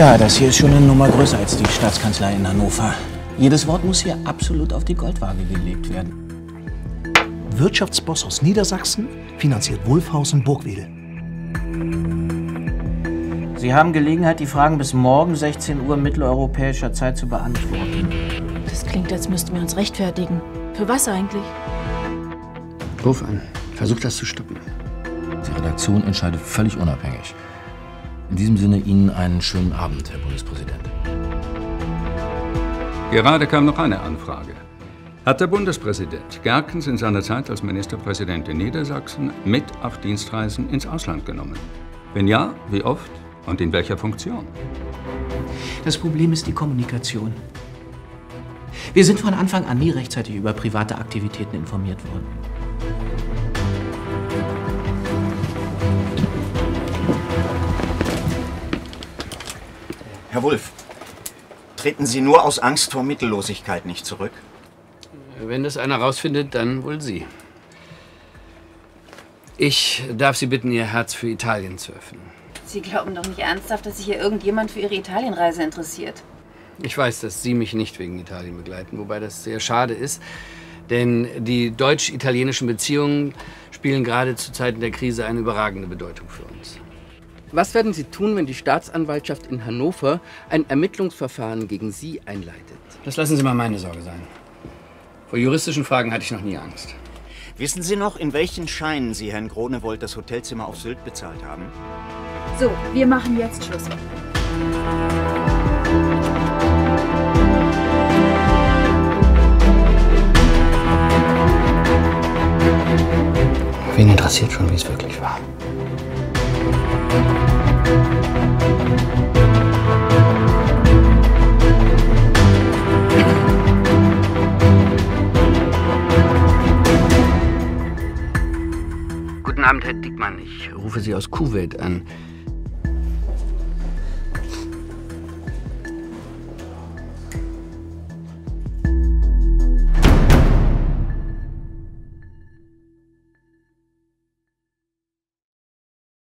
Ja, das hier ist schon eine Nummer größer als die Staatskanzlei in Hannover. Jedes Wort muss hier absolut auf die Goldwaage gelegt werden. Wirtschaftsboss aus Niedersachsen finanziert Wulfhaus Burgwedel. Sie haben Gelegenheit, die Fragen bis morgen 16 Uhr mitteleuropäischer Zeit zu beantworten. Das klingt, als müssten wir uns rechtfertigen. Für was eigentlich? Ruf an. Versuch das zu stoppen. Die Redaktion entscheidet völlig unabhängig. In diesem Sinne Ihnen einen schönen Abend, Herr Bundespräsident. Gerade kam noch eine Anfrage. Hat der Bundespräsident Gerkens in seiner Zeit als Ministerpräsident in Niedersachsen mit auf Dienstreisen ins Ausland genommen? Wenn ja, wie oft und in welcher Funktion? Das Problem ist die Kommunikation. Wir sind von Anfang an nie rechtzeitig über private Aktivitäten informiert worden. Herr Wulff, treten Sie nur aus Angst vor Mittellosigkeit nicht zurück? Wenn das einer rausfindet, dann wohl Sie. Ich darf Sie bitten, Ihr Herz für Italien zu öffnen. Sie glauben doch nicht ernsthaft, dass sich hier irgendjemand für Ihre Italienreise interessiert. Ich weiß, dass Sie mich nicht wegen Italien begleiten, wobei das sehr schade ist. Denn die deutsch-italienischen Beziehungen spielen gerade zu Zeiten der Krise eine überragende Bedeutung für uns. Was werden Sie tun, wenn die Staatsanwaltschaft in Hannover ein Ermittlungsverfahren gegen Sie einleitet? Das lassen Sie mal meine Sorge sein. Vor juristischen Fragen hatte ich noch nie Angst. Wissen Sie noch, in welchen Scheinen Sie Herrn Gronewold das Hotelzimmer auf Sylt bezahlt haben? So, wir machen jetzt Schluss. Wen interessiert schon, wie es wirklich war? Guten Abend, Herr Dickmann. Ich rufe Sie aus Kuwait an.